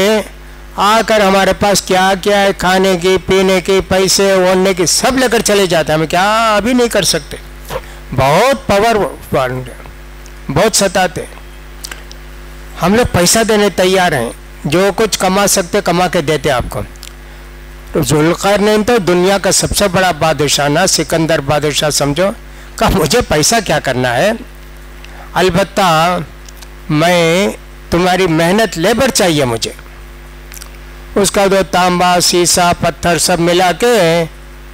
आकर हमारे पास क्या क्या है, खाने की, पीने की, पैसे, ओढ़ने की, सब लेकर चले जाते हैं। हम क्या अभी नहीं कर सकते। बहुत पावर बहुत सताते हम लोग पैसा देने तैयार हैं। जो कुछ कमा सकते कमा के देते आपको। तो जुल्कर ने तो दुनिया का सबसे बड़ा बादशाह, ना सिकंदर बादशाह समझो। कहा, मुझे पैसा क्या करना है? अलबत्ता, मैं तुम्हारी मेहनत, लेबर चाहिए मुझे। उसका दो तांबा शीशा पत्थर सब मिला के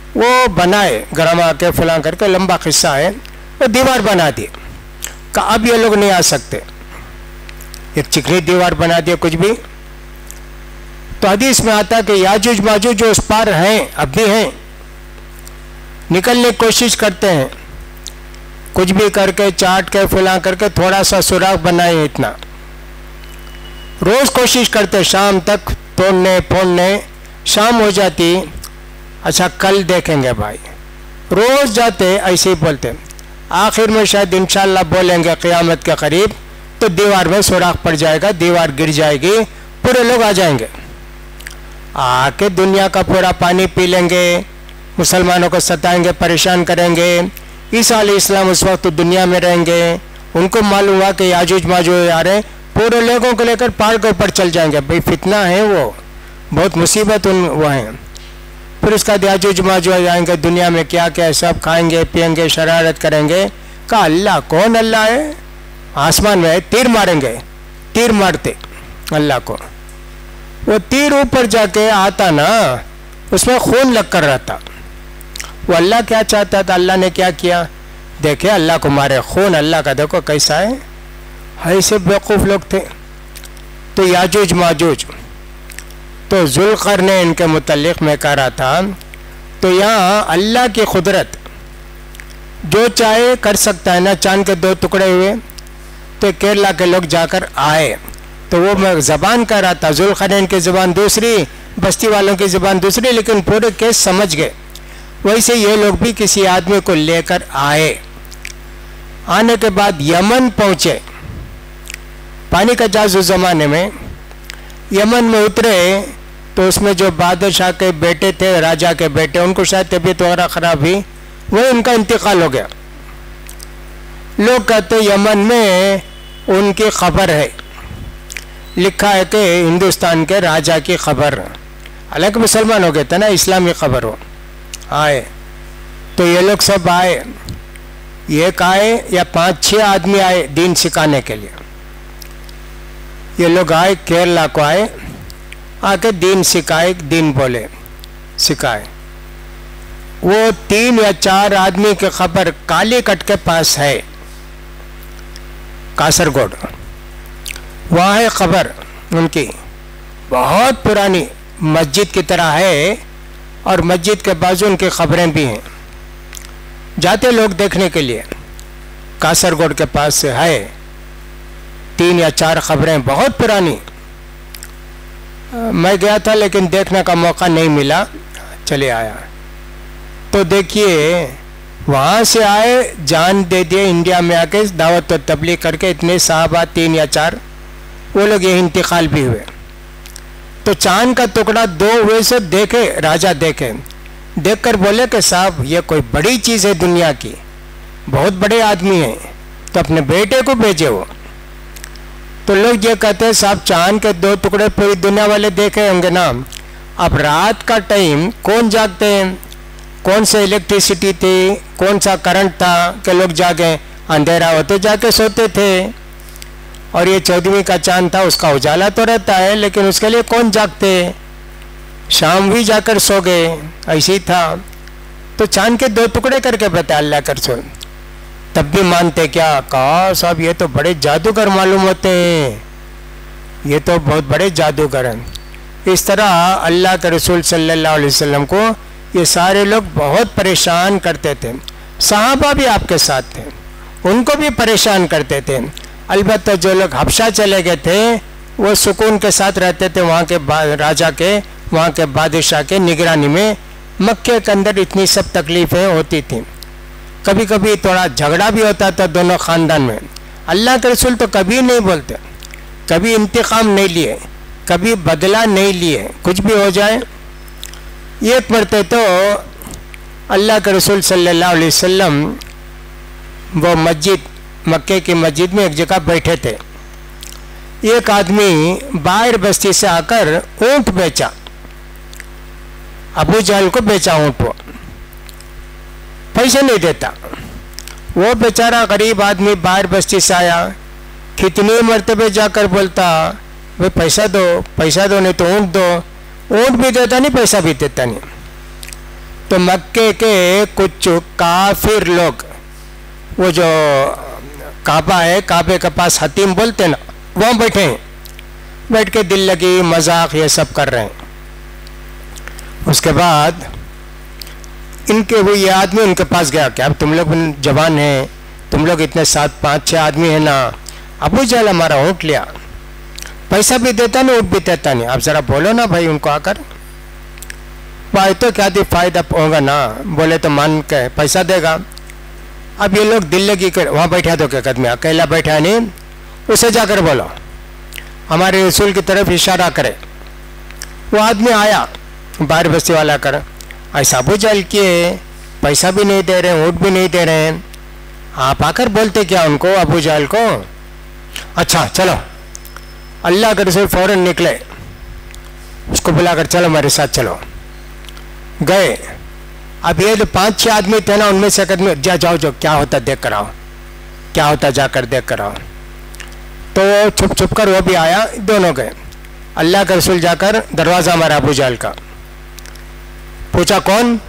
वो बनाए, गरमा के फुला करके, लंबा किस्सा है, वो दीवार बना दी का अब ये लोग नहीं आ सकते। एक चिकनी दीवार बना दिया कुछ भी। तो हदीस में आता कि याजूज माजूज जो उस पार हैं, अब भी हैं, निकलने की कोशिश करते हैं। कुछ भी करके, चाट के फुला करके, थोड़ा सा सुराख बनाए इतना। रोज कोशिश करते शाम तक तोड़ने, फोड़ने, शाम हो जाती। अच्छा कल देखेंगे भाई। रोज जाते, ऐसे ही बोलते। आखिर में शायद इंशाल्लाह बोलेंगे क़यामत के करीब तो दीवार में सुराख पड़ जाएगा, दीवार गिर जाएगी, पूरे लोग आ जाएँगे। आके दुनिया का पूरा पानी पी लेंगे, मुसलमानों को सताएँगे, परेशान करेंगे। ईसा इस्लाम उस वक्त दुनिया में रहेंगे। उनको मालूम हुआ कि याजूज माजूज आ रहे पूरे लोगों को लेकर पहाड़ के ऊपर चल जाएँगे। भाई, फितना है वो। बहुत मुसीबत उन वो हैं। फिर उसका याजूज माजूज आएँगे दुनिया में क्या क्या सब खाएँगे, पियेंगे, शरारत करेंगे। कहा अल्लाह, कौन अल्लाह है? आसमान में तीर मारेंगे। तीर मारते, अल्लाह को। वो तीर ऊपर जाके आता ना, उसमें खून लग कर रहता। वो अल्लाह क्या चाहता था? अल्लाह ने क्या किया? देखे, अल्लाह को मारे। खून अल्लाह का देखो कैसा है। ऐसे बेवकूफ़ लोग थे। तो याजूज माजूज तो जुलकर ने इनके मतलब मैं कह रहा था तो यहाँ अल्लाह की कुदरत, जो चाहे कर सकता है, ना चाँद के दो टुकड़े हुए तो केरला के लोग जाकर आए। तो वो मैं ज़बान कह रहा था जुल्खरैन की ज़बान दूसरी, बस्ती वालों की ज़बान दूसरी, लेकिन पूरे केस समझ गए। वैसे ये लोग भी किसी आदमी को लेकर आए। आने के बाद यमन पहुँचे। पानी का जहाज़ उस ज़माने में यमन में उतरे तो उसमें जो बादशाह के बेटे थे, राजा के बेटे, उनको शायद तबीयत वगैरह ख़राब हुई वो उनका इंतकाल हो गया। लोग कहते यमन में उनकी खबर है। लिखा है कि हिंदुस्तान के राजा की खबर। हालाँकि मुसलमान हो गए थे ना, इस्लामी खबर हो। आए। तो ये लोग सब आए। एक आए या पाँच, छह आदमी आए दीन सिखाने के लिए। ये लोग आए, केरला को आए, आके दीन सिखाए, दीन बोले, सिखाए। वो तीन या चार आदमी की खबर कालीकट के पास है, कासरगोड। वहाँ है खबर उनकी, बहुत पुरानी मस्जिद की तरह है, और मस्जिद के बाजू उनकी खबरें भी हैं। जाते लोग देखने के लिए, कासरगोड के पास है। तीन या चार खबरें बहुत पुरानी। मैं गया था लेकिन देखने का मौका नहीं मिला। चले आया। तो देखिए, वहाँ से आए, जान दे दिए, इंडिया में आके दावत और तबलीग करके इतने साहबा, तीन या चार, वो लोग ये इंतकाल भी हुए। तो चाँद का टुकड़ा दो हुए से देखे, राजा देखे। देखकर बोले कि साहब, ये कोई बड़ी चीज़ है दुनिया की। बहुत बड़े आदमी हैं। तो अपने बेटे को भेजे वो। तो लोग ये कहते हैं, साहब, चाँद के दो टुकड़े पूरी दुनिया वाले देखे होंगे ना। अब रात का टाइम कौन जागते हैं? कौन सा इलेक्ट्रिसिटी थी? कौन सा करंट था कि लोग जागे? अंधेरा होते जाके सोते थे। और ये चौदहवीं का चाँद था, उसका उजाला तो रहता है, लेकिन उसके लिए कौन जागते? शाम भी जाकर सो गए, ऐसे ही था। तो चाँद के दो टुकड़े करके बताया, अल्लाह कर सो तब भी मानते, क्या कहा साहब, ये तो बड़े जादूगर मालूम होते हैं। ये तो बहुत बड़े जादूगर हैं। इस तरह अल्लाह के रसूल सल्लल्लाहु अलैहि वसल्लम को ये सारे लोग बहुत परेशान करते थे। साहबा भी आपके साथ थे। उनको भी परेशान करते थे। अलबत्त जो लोग हफ्शा चले गए थे, वो सुकून के साथ रहते थे वहाँ के राजा के, वहाँ के बादशाह के निगरानी में। मक्के के अंदर इतनी सब तकलीफ़ें होती थी। कभी कभी थोड़ा झगड़ा भी होता था दोनों ख़ानदान में। अल्लाह के रसूल तो कभी नहीं बोलते। कभी इंतकाम नहीं लिए, कभी बदला नहीं लिए, कुछ भी हो जाए। एक मरते तो अल्लाह के रसूल सल्लल्लाहु अलैहि वसल्लम वो मस्जिद, मक्के की मस्जिद में एक जगह बैठे थे। एक आदमी बाहर बस्ती से आकर ऊँट बेचा। अबू जहल को बेचा ऊँट वो पैसे नहीं देता। वो बेचारा गरीब आदमी बाहर बस्ती से आया, कितनी मरतबे जाकर बोलता भाई पैसा दो पैसा दो, नहीं तो ऊँट दो। ऊँट भी देता नहीं, पैसा भी देता नहीं। तो मक्के के कुछ काफिर लोग, वो जो काबा है, काबे के पास हतीम बोलते ना, वहाँ बैठे हैं। बैठ के दिल लगी, मज़ाक ये सब कर रहे हैं। उसके बाद इनके वो ये आदमी उनके पास गया क्या अब तुम लोग जवान हैं, तुम लोग इतने सात, पाँच छः आदमी हैं ना, अबू जहल हमारा ऊँट लिया। पैसा भी देता नहीं, ऊँट भी देता नहीं। आप ज़रा बोलो ना भाई उनको आकर। भाई तो क्या दी फ़ायदा होगा ना? बोले तो मान के पैसा देगा। अब ये लोग दिल लगी कर वहाँ बैठा दो क्या कदमी? अकेला बैठा नहीं, उसे जाकर बोलो। हमारे रसूल की तरफ़ इशारा करे। वो आदमी आया, बाहर बस्ती वाला कर ऐसा अबू जल के पैसा भी नहीं दे रहे ऊँट भी नहीं दे रहे। हैं आप आकर बोलते क्या उनको, अबू जहल को? अच्छा चलो। अल्लाह के रसूल फ़ौरन निकले, उसको बुलाकर चलो मेरे साथ चलो। गए। अब ये जो पाँच छह आदमी थे ना, उनमें से आदमी जा, जाओ जो क्या होता देख कर आओ। क्या होता जाकर देख कर आओ। तो छुप छुप कर वो भी आया, दोनों गए। अल्लाह के रसूल जाकर दरवाज़ा हमारा अबू जाल का। पूछा, कौन?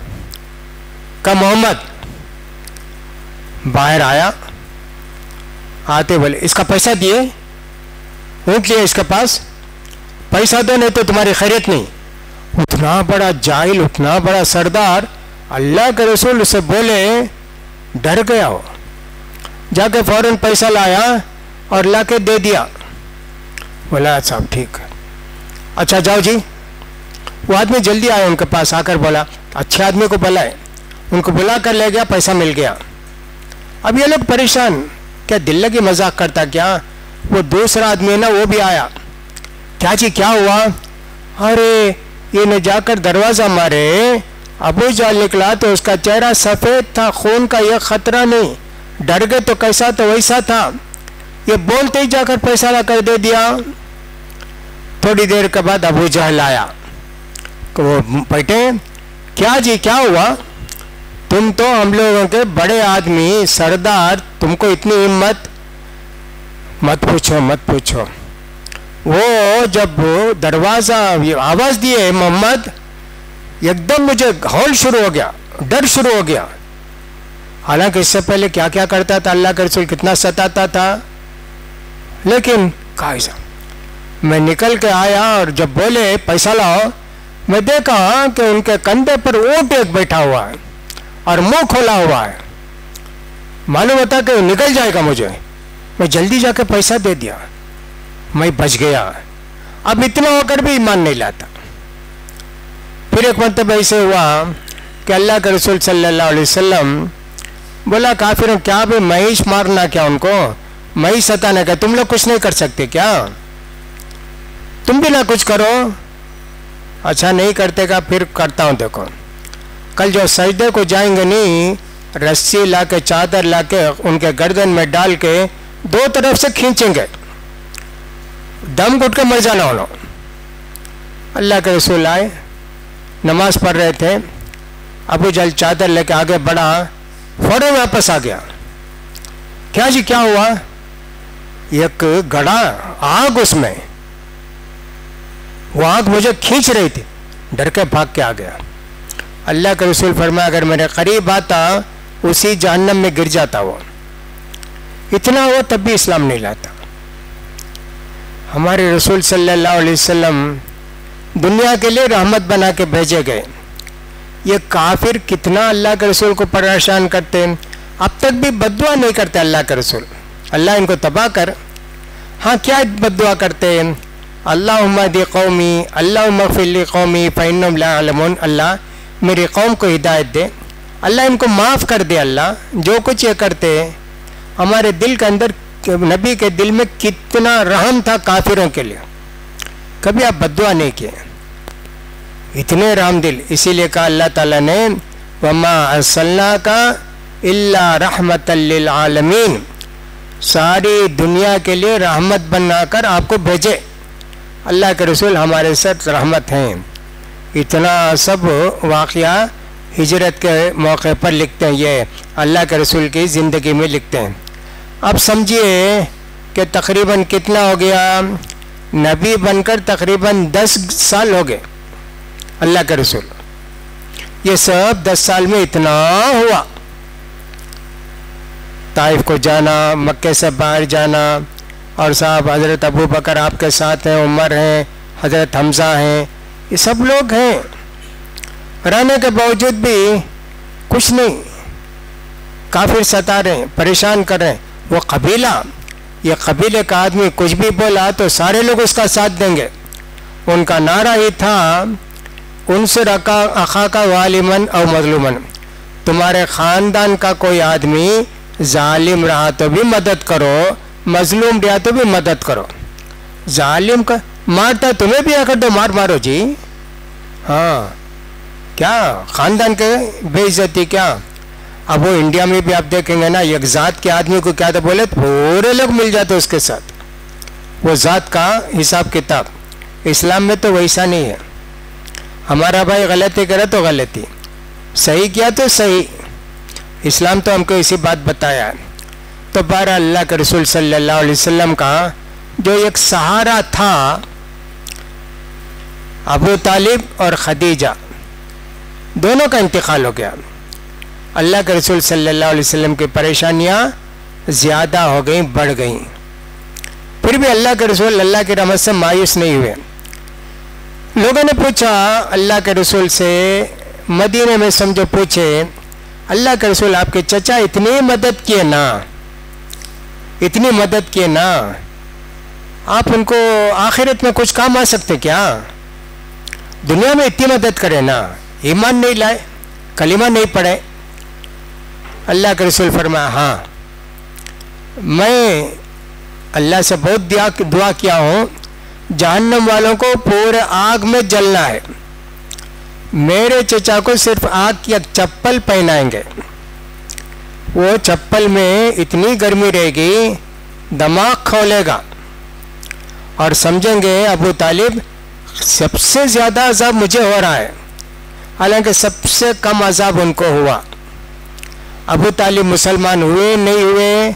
का मोहम्मद. बाहर आया। आते बोले, इसका पैसा दिए? ऊँट लिए इसके पास? पैसा दो, नहीं तो तुम्हारी खैरियत नहीं। उतना बड़ा जाहिल, उतना बड़ा सरदार, अल्लाह के रसूल से बोले, डर गया हो। जाके फ़ौरन पैसा लाया और ला के दे दिया। बोला साहब ठीक है। अच्छा जाओ जी। वो आदमी जल्दी आया उनके पास, आकर बोला, अच्छे आदमी को बुलाए। उनको बुला कर ले गया, पैसा मिल गया। अब ये लोग परेशान, क्या दिल लगी मज़ाक करता क्या? वो दूसरा आदमी है ना, वो भी आया। क्या जी, क्या हुआ? अरे, ये ने जाकर दरवाज़ा मारे, अबू जाल निकला तो उसका चेहरा सफ़ेद था, खून का यह खतरा नहीं। डर गए तो कैसा तो वैसा था। ये बोलते ही जाकर पैसा ला कर दे दिया। थोड़ी देर के बाद अबू जहल आया। वो बैठे क्या जी, क्या हुआ? तुम तो हम लोगों के बड़े आदमी, सरदार, तुमको इतनी हिम्मत? मत पूछो मत पूछो। वो जब दरवाज़ा आवाज़ दिए मोहम्मद, एकदम मुझे हौल शुरू हो गया, डर शुरू हो गया। हालाँकि इससे पहले क्या क्या करता था? अल्लाह के रसूल कितना सताता था? लेकिन कहा मैं निकल के आया और जब बोले, पैसा लाओ मैं देखा कि उनके कंधे पर ऊँट एक बैठा हुआ है और मुँह खोला हुआ है। मालूम होता कि निकल जाएगा मुझे। मैं जल्दी जाके पैसा दे दिया। मैं बच गया। अब इतना होकर भी ईमान नहीं लाता। फिर एक मतलब ऐसे हुआ कि अल्लाह के रसूल सल्लल्लाहु अलैहि वसल्लम बोला, काफिरों, क्या भी महिष मारना क्या उनको? महिष सताना क्या? तुम लोग कुछ नहीं कर सकते क्या? तुम भी ना कुछ करो। अच्छा नहीं करते का, फिर करता हूँ, देखो। कल जो सजदे को जाएँगे नहीं, रस्सी ला के चादर ला के उनके गर्दन में डाल के दो तरफ़ से खींचेंगे। दम घुट के मर जाना उन्होंने अल्लाह के रसूल आए, नमाज़ पढ़ रहे थे। अबू जल चादर लेके आगे बढ़ा, फ़ौरन वापस आ गया। क्या जी, क्या हुआ? एक गड़ा आग उसमें। वो आग मुझे खींच रही थी। डर के भाग के आ गया। अल्लाह के रसूल फरमाया, अगर मेरे करीब आता, उसी जहन्नम में गिर जाता वो। इतना हुआ तब भी इस्लाम नहीं लाता। हमारे रसूल सल्लल्लाहु अलैहि वसल्लम दुनिया के लिए रहमत बना के भेजे गए। ये काफिर कितना अल्लाह के रसूल को परेशान करते हैं। अब तक भी बदुआ नहीं करते अल्लाह के रसूल। अल्लाह इनको तबाह कर। हाँ क्या बदुआ करते हैं? अल्लाह कौमी अल्लाह मफिल कौमी फ़ैन अल्लाह मेरी कौम को हिदायत दे अल्लाह इनको माफ़ कर दे अल्लाह जो कुछ ये करते हमारे दिल के अंदर नबी के दिल में कितना रहम था काफिरों के लिए कभी आप बदुआ नहीं किए इतने राम दिल इसीलिए कहा अल्लाह ताला ने वमा असल्ला का इल्ला रहमत आलमीन सारी दुनिया के लिए रहमत बनाकर आपको भेजे अल्लाह के रसूल हमारे साथ रहमत हैं। इतना सब वाक़ हिजरत के मौके पर लिखते हैं, ये अल्लाह के रसूल की ज़िंदगी में लिखते हैं। अब समझिए कि तकरीबन कितना हो गया। नबी बनकर तकरीबन दस साल हो गए, अल्लाह के रसूल। ये सब दस साल में इतना हुआ। ताइफ को जाना, मक्के से बाहर जाना और साहब, हज़रत अबू बकर आपके साथ हैं, उमर हैं, हज़रत हमज़ा हैं, ये सब लोग हैं। रहने के बावजूद भी कुछ नहीं। काफिर सता रहे हैं, परेशान कर रहे वो कबीला, ये कबीले का आदमी कुछ भी बोला तो सारे लोग उसका साथ देंगे। उनका नारा ही था, उनसे रखा अखा का वालिमन और मजलूमन। तुम्हारे ख़ानदान का कोई आदमी जालिम रहा तो भी मदद करो मजलूम रहा तो भी मदद करो। जालिम का मारता तुम्हें भी आकर दो मार मारो जी। हाँ क्या ख़ानदान के बेइज्जती क्या? अब वो इंडिया में भी आप देखेंगे ना, एक जात के आदमी को क्या तो बोले, पूरे लोग मिल जाते उसके साथ। वो जात का हिसाब किताब, इस्लाम में तो वैसा नहीं है। हमारा भाई गलती करे तो गलती, सही किया तो सही। इस्लाम तो हमको इसी बात बताया तो बारह अल्लाह के रसूल सल्लल्लाहु अलैहि वसल्लम का जो एक सहारा था, अबू तालिब और खदीजा, दोनों का इंतकाल हो गया। अल्लाह के रसूल सल्लल्लाहु अलैहि वसल्लम की परेशानियाँ ज़्यादा हो गई, बढ़ गई। फिर भी अल्लाह के रसूल अल्लाह की रहमत से मायूस नहीं हुए। लोगों ने पूछा, अल्लाह के रसूल से मदीने में समझो पूछे, अल्लाह के रसूल आपके चचा इतनी मदद किए ना? इतनी मदद किए ना। आप उनको आखिरत में कुछ काम आ सकते क्या? दुनिया में इतनी मदद करे ना। ईमान नहीं लाए, कलीमा नहीं पढ़े। अल्लाह के रसूल फरमाया हाँ। मैं अल्लाह से बहुत दुआ दुआ किया हूँ, जहन्नम वालों को पूरे आग में जलना है। मेरे चचा को सिर्फ़ आग की चप्पल पहनाएँगे। वो चप्पल में इतनी गर्मी रहेगी, दिमाग खोलेगा। और समझेंगे, अबू तालिब, सबसे ज़्यादा अजाब मुझे हो रहा है। हालाँकि सबसे कम अजाब उनको हुआ। अबू तालिब मुसलमान हुए नहीं हुए,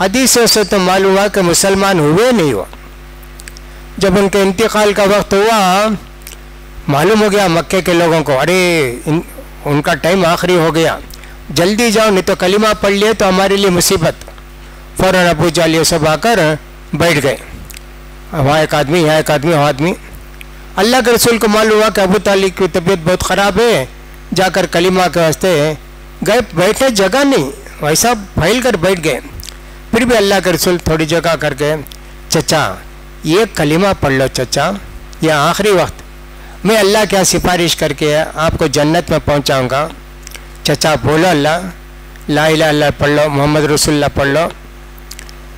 हदीसों से तो मालूम हुआ कि मुसलमान हुए नहीं हुआ। जब उनके इंतकाल का वक्त हुआ, मालूम हो गया मक्के के लोगों को, अरे उनका टाइम आखिरी हो गया। जल्दी जाओ, नहीं तो कलीमा पढ़ लिए तो हमारे लिए मुसीबत। फ़ौरन अबू जाल सब आकर बैठ गए। वहाँ एक आदमी यहाँ एक आदमी, वहाँ आदमी। अल्लाह के रसूल को मालूम हुआ कि अबू ताली की तबीयत बहुत ख़राब है। जाकर कलीमा के वास्ते गए, बैठे जगह नहीं वैसा फैल कर बैठ गए। फिर भी अल्लाह के रसूल थोड़ी जगह करके चचा, ये कलीमा पढ़ लो चचा, ये आखिरी वक्त। मैं अल्लाह क्या सिफारिश करके आपको जन्नत में पहुंचाऊँगा। चचा बोलो अल्लाह ला अल्लाह पढ़ लो, मोहम्मद रसुल्ला पढ़ लो।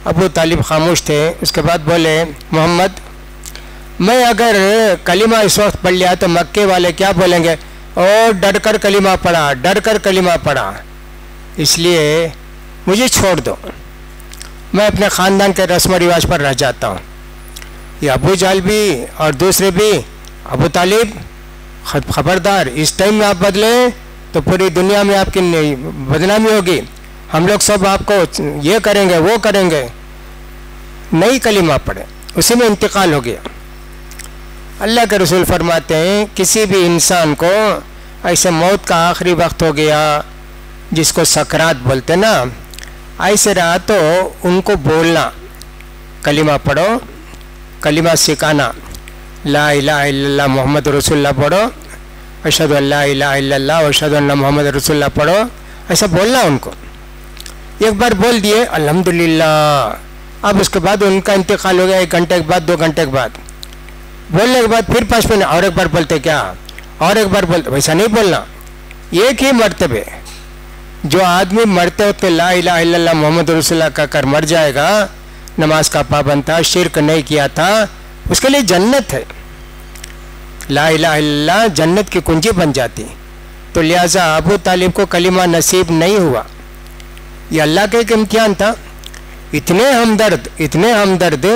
अबू तालिब खामोश थे, उसके बाद बोले, मोहम्मद, मैं अगर कलीमा इस वक्त पढ़ लिया तो मक्के वाले क्या बोलेंगे? ओ, डर कर कलीमा पढ़ा, डर कर कलीमा पढ़ा। इसलिए मुझे छोड़ दो। मैं अपने ख़ानदान के रस्म रिवाज पर रह जाता हूँ। ये अबू जाल भी और दूसरे भी। अबू तालिब खबरदार इस टाइम में आप बदले। तो पूरी दुनिया में आपकी बदनामी होगी। हम लोग सब आपको ये करेंगे, वो करेंगे। नई कलिमा पढ़े, उसी में इंतकाल हो गया। अल्लाह के रसूल फरमाते हैं, किसी भी इंसान को ऐसे मौत का आखिरी वक्त हो गया, जिसको सकरात बोलते ना, ऐसे रहा तो उनको बोलना। कलिमा पढ़ो, कलिमा सिखाना। ला इला मोहम्मद रसुल्ला पढ़ो। अशद अल्लाह अशद मोहम्मद रसुल्ला पढ़ो। ऐसा बोलना उनको। एक बार बोल दिए, अल्हम्दुलिल्लाह। अब उसके बाद उनका इंतकाल हो गया, एक घंटे के बाद, दो घंटे के बाद। बोलने के बाद फिर पाँच मिनट, और एक बार बोलते क्या? और एक बार बोलते, वैसा नहीं बोलना। एक ही मरतबे। जो आदमी मरते होते ला इला मोहम्मद रसुल्ला का कर मर जाएगा, नमाज़ का पाबंद था, शिरक नहीं किया था, उसके लिए जन्नत है। ला इला जन्नत की कुंजी बन जाती तो लिहाजा अबू तालिब को कलिमा नसीब नहीं हुआ। ये अल्लाह का एक इम्तिहान था। इतने हमदर्द इतने हमदर्द,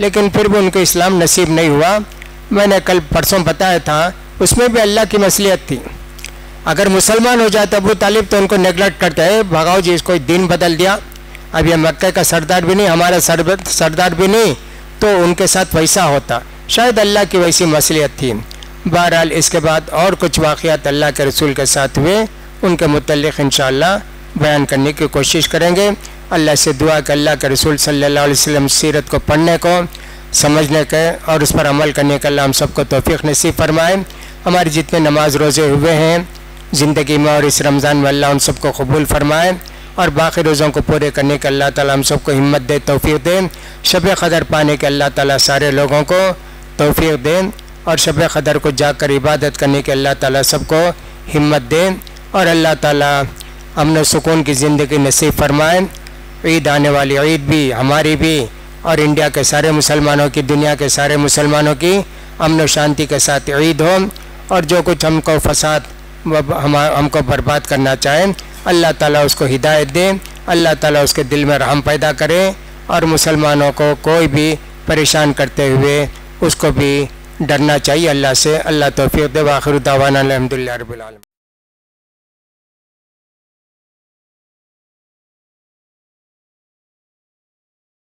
लेकिन फिर भी उनको इस्लाम नसीब नहीं हुआ। मैंने कल परसों बताया था, उसमें भी अल्लाह की मसलियत थी। अगर मुसलमान हो जाते अबू तालिब तो उनको नेगलेक्ट करते हैं भगाओ जी, इसको दिन बदल दिया। अब ये मक्के का सरदार भी नहीं, हमारा सरदार भी नहीं तो उनके साथ वैसा होता। शायद अल्लाह की वैसी मसलियत थी। बहरहाल इसके बाद और कुछ वाक़ात अल्लाह के रसूल के साथ हुए, उनके मतलब इन बयान करने की कोशिश करेंगे। अल्लाह से दुआ कि अल्लाह के रसूल अलैहि वसल्लम सीरत को पढ़ने को, समझने के और उस पर अमल करने का अल्लाह हम सबको तोफ़ी नसीब फरमाए। हमारे जितने नमाज़ रोज़े हुए हैं, ज़िंदगी में और इस रमज़ान में अल्लाह उन सबको कबूल फरमाए और बाकी रोज़ों को पूरे करने के अल्लाह ताला हम सबको हिम्मत दे तोफ़ी दे। शब कदर पाने के अल्लाह ताला सारे लोगों को तोफ़ी दे। और शब कदर को जाकर इबादत करने के अल्लाह ताला सबको हिम्मत दे और अल्लाह ताला अमन सुकून की ज़िंदगी नसीब फरमाए। ईद आने वाली ईद भी, हमारी भी और इंडिया के सारे मुसलमानों की, दुनिया के सारे मुसलमानों की अमन शांति के साथ ईद हो और जो कुछ हमको फसाद हम, हमको बर्बाद करना चाहें, अल्लाह ताला उसको हिदायत दे, अल्लाह ताला उसके दिल में रहम पैदा करे और मुसलमानों को कोई भी परेशान करते हुए उसको भी डरना चाहिए अल्लाह से। अल्लाह तोफ़ी दे वाखिर दावाना अलहमदिल्ला रबालम